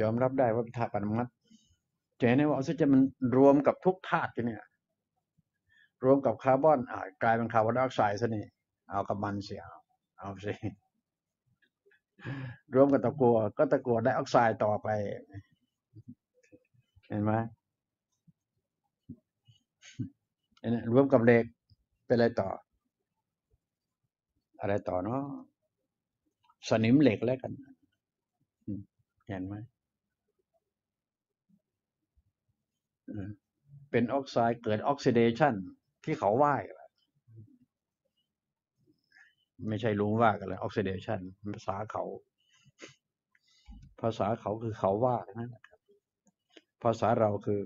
ยอมรับได้ว่าเป็นธาตุปรมัตถ์จะเห็นได้ว่าออกซิเจนมันรวมกับทุกธาตุเนี่ย รวมกับคาร์บอนอ่ากลายเป็นคาร์บอนไดออกไซด์ซะนี่เอากับมันเสียเอาเอาสิรวมกับตะกัวก็ตะกัวไดออกไซด์ต่อไป เห็นไหมเนไหมรวมกับเหล็กเป็นอะไรต่อ อะไรต่อเนาะสนิมเหล็กแล้วกัน เห็นไหมอืม เป็นออกไซด์เกิดออกซิเดชันที่เขาว่ากันไม่ใช่ลุงว่ากันเลยออกซิเดชันภาษาเขา ภาษาเขาคือเขาว่านั่นนะครับภาษาเราคือ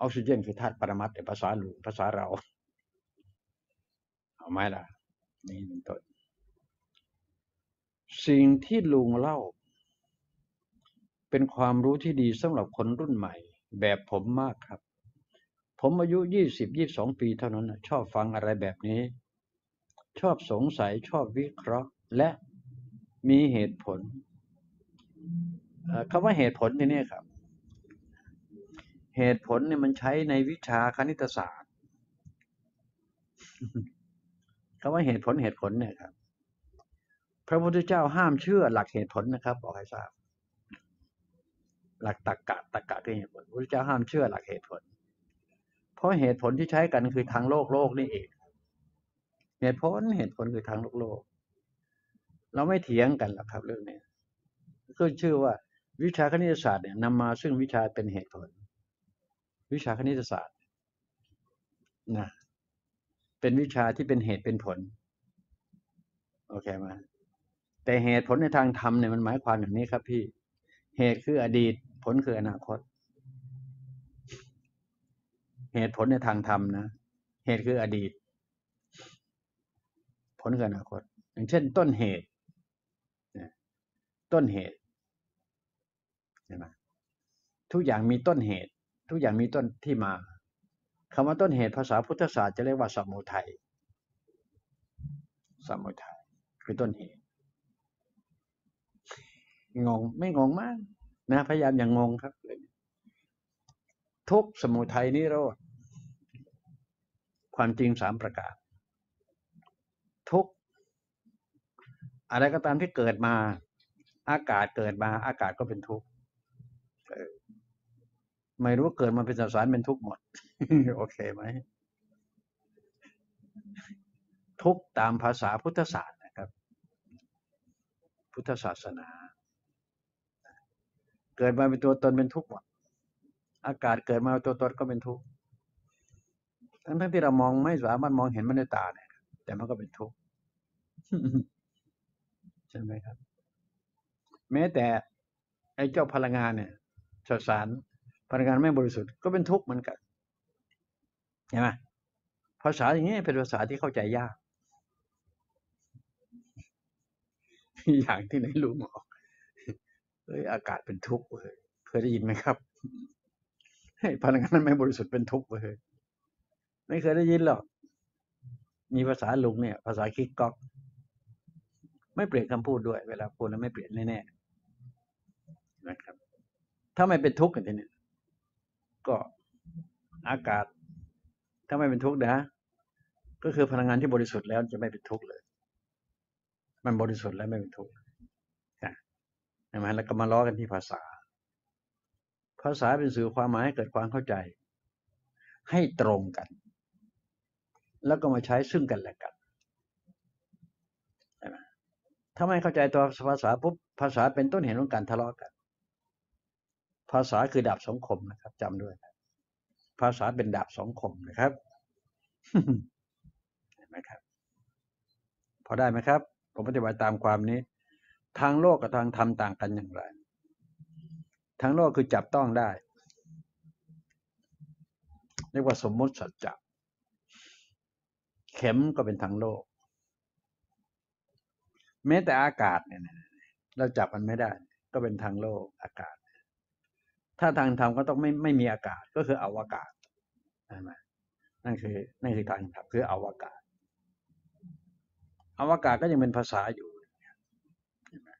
ออกซิเจนคือธาตุปรมัตถ์ภาษาลุงภาษาเราเอาไหมล่ะ นี่เป็นต้นสิ่งที่ลุงเล่า เป็นความรู้ที่ดีสำหรับคนรุ่นใหม่ แบบผมมากครับ ผมอายุยี่สิบยี่สองปีเท่านั้นชอบฟังอะไรแบบนี้ ชอบสงสัยชอบวิเคราะห์ และมีเหตุผลคำว่าเหตุผลที่นี่ครับ เหตุผลเนี่ยมันใช้ในวิชาคณิตศาสตร์คำว่าเหตุผลเหตุผลเนี่ยครับ พระพุทธเจ้าห้ามเชื่อหลักเหตุผลนะครับบอกให้ทราบ หลักตรรกะตรรกะคือเหตุผลพระเจ้าห้ามเชื่อหลักเหตุผล เพราะเหตุผลที่ใช้กันคือทางโลกโลกนี่เอง เหตุผลเหตุผลคือทางโลกโลก เราไม่เถียงกันหรอกครับเรื่องนี้ก็ชื่อว่าวิชาคณิตศาสตร์เนี่ยนำมาซึ่งวิชาเป็นเหตุผล วิชาคณิตศาสตร์นะเป็นวิชาที่เป็นเหตุเป็นผลโอเคไหมแต่เหตุผลในทางธรรมเนี่ยมันหมายความอย่างนี้ครับพี่ เหตุคืออดีต ผลคืออนาคต เหตุผลในทางธรรมนะ เหตุคืออดีต ผลคืออนาคต อย่างเช่น ต้นเหตุ ต้นเหตุใช่ไหมทุกอย่างมีต้นเหตุ ทุกอย่างมีต้นที่มาคำว่าต้นเหตุภาษาพุทธศาสตร์จะเรียกว่าสมุทัยสมุทัยคือต้นเหตุ งง ไม่งงมาก นะพยายามอย่างงงครับ ทุกสมุทัยนิโรธ ความจริงสามประการทุกอะไรก็ตามที่เกิดมา อากาศเกิดมา อากาศก็เป็นทุกข์ไม่รู้ว่าเกิดมาเป็นสสารเป็นทุกข์หมด โอเคไหม ทุกตามภาษาพุทธศาสตร์นะครับ พุทธศาสนา เกิดมาเป็นตัวตนเป็นทุกข์หมดอากาศเกิดมาเป็นตัวตนก็เป็นทุกข์ทั้งทั้งที่เรามองไม่สามารถมองเห็นมันด้วยตาเนี่ยแต่มันก็เป็นทุกข์ใช่ไหมครับ แม้แต่ไอ้เจ้าพลังงานเนี่ยสสารพลังงานไม่บริสุทธิ์ก็เป็นทุกข์เหมือนกันใช่ไหมภาษาอย่างนี้เป็นภาษาที่เข้าใจยาก อย่างที่ไหนรู้หมอ ฮ้ยอากาศเป็นทุกข์เว้ยเคยได้ยินไหมครับให้พลังงานไม่บริสุทธิ์เป็นทุกข์เว้ยไม่เคยได้ยินหรอกมีภาษาลุงเนี่ย ภาษาคิกก๊อก ไม่เปลี่ยนคำพูดด้วย เวลาพูดแล้วไม่เปลี่ยนแน่ๆนะครับ ถ้าไม่เป็นทุกข์กันทีเนี่ยก็อากาศ ถ้าไม่เป็นทุกข์นะก็คือพลังงานที่บริสุทธิ์แล้วจะไม่เป็นทุกข์เลย มันบริสุทธิ์แล้วไม่เป็นทุกข์ ช่ไหมแล้วก็มาล้อกันที่ภาษา ภาษาเป็นสื่อความหมายให้เกิดความเข้าใจ ให้ตรงกัน แล้วก็มาใช้ซึ่งกันและกันใช่ไหมถ้าไม่เข้าใจตัวภาษาปุ๊บภาษาเป็นต้นเหตุของการทะเลาะกัน ภาษาคือดาบสองคมนะครับจำด้วย ภาษาเป็นดาบสองคมนะครับเห็นไหมครับ พอได้ไหมครับ ผมปฏิบัติตามความนี้ ทางโลกกับทางธรรมต่างกันอย่างไร ทางโลกคือจับต้องได้ เรียกว่าสมมติสัจจะเข็มก็เป็นทางโลก แม้แต่อากาศเนี่ยเราจับมันไม่ได้ ก็เป็นทางโลกอากาศ ถ้าทางธรรมก็ต้องไม่ไม่มีอากาศก็คืออวกาศใช่ไหมนั่นคือนั่นคือทางธรรมคืออวกาศ อวกาศก็ยังเป็นภาษาอยู่เห็นไหม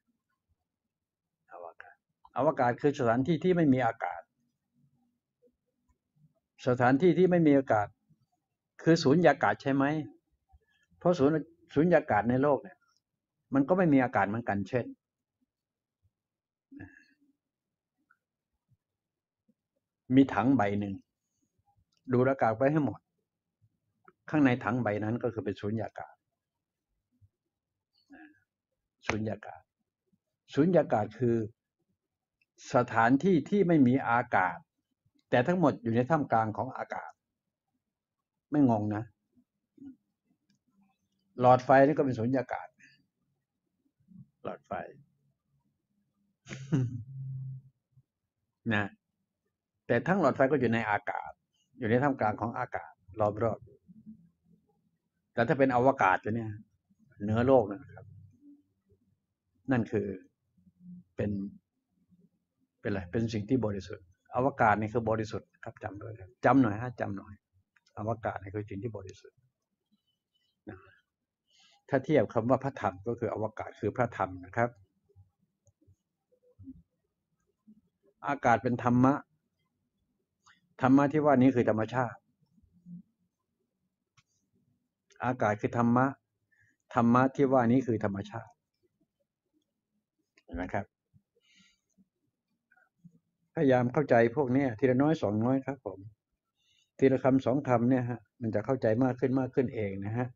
อวกาศอวกาศคือสถานที่ที่ไม่มีอากาศ สถานที่ที่ไม่มีอากาศ คือศูนยากาศใช่ไหม เพราะศูนย์ศูนยากาศในโลกเนี่ย มันก็ไม่มีอากาศเหมือนกันเช่น มีถังใบหนึ่งดูดอากาศไปให้หมด ข้างในถังใบนั้นก็คือเป็นศูนยากาศศูนยากาศศูนยากาศคือ สถานที่ที่ไม่มีอากาศ แต่ทั้งหมดอยู่ในท่ามกลางของอากาศ ไม่งงนะ หลอดไฟนี่ก็เป็นสุญญากาศ หลอดไฟ นะ แต่ทั้งหลอดไฟก็อยู่ในอากาศ อยู่ในท่ามกลางของอากาศ รอบๆแต่ถ้าเป็นอวกาศตัวเนี้ยเหนือโลกนะครับ นั่นคือเป็น เป็นอะไรเป็นสิ่งที่บริสุทธิ์ อวกาศนี่คือบริสุทธิ์ครับจำด้วยจำหน่อยฮะจำหน่อย อวกาศนี่คือสิ่งที่บริสุทธิ์นะถ้าเทียบคำว่าพระธรรมก็คืออวกาศคือพระธรรมนะครับ อากาศเป็นธรรมะ ธรรมะที่ว่านี้คือธรรมชาติ อากาศคือธรรมะ ธรรมะที่ว่านี้คือธรรมชาติเห็นไหมครับ พยายามเข้าใจพวกนี้ทีละน้อยสองน้อยครับผม ทีละคำสองคำเนี่ยฮะมันจะเข้าใจมากขึ้นมากขึ้นเองนะฮะ